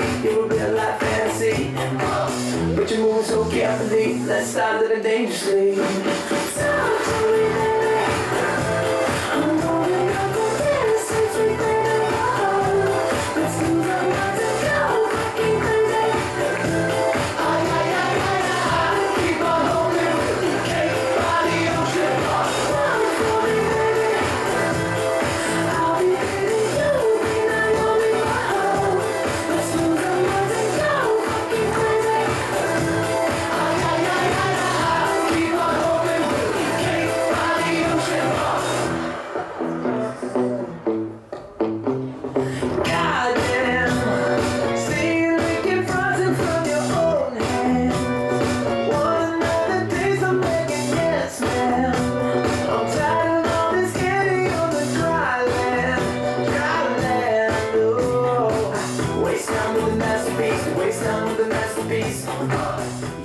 fancy, you real life fancy. But you're moving so carefully, let's start it dangerously. So, the masterpiece, waste time with the masterpiece.